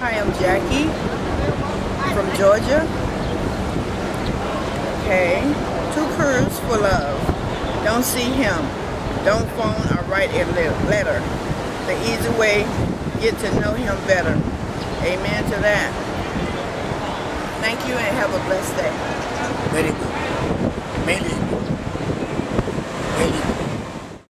Hi, I'm Jackie from Georgia. Okay, two cures for love. Don't see him. Don't phone or write a letter. The easy way, get to know him better. Amen to that. Thank you and have a blessed day. Very good. Mainly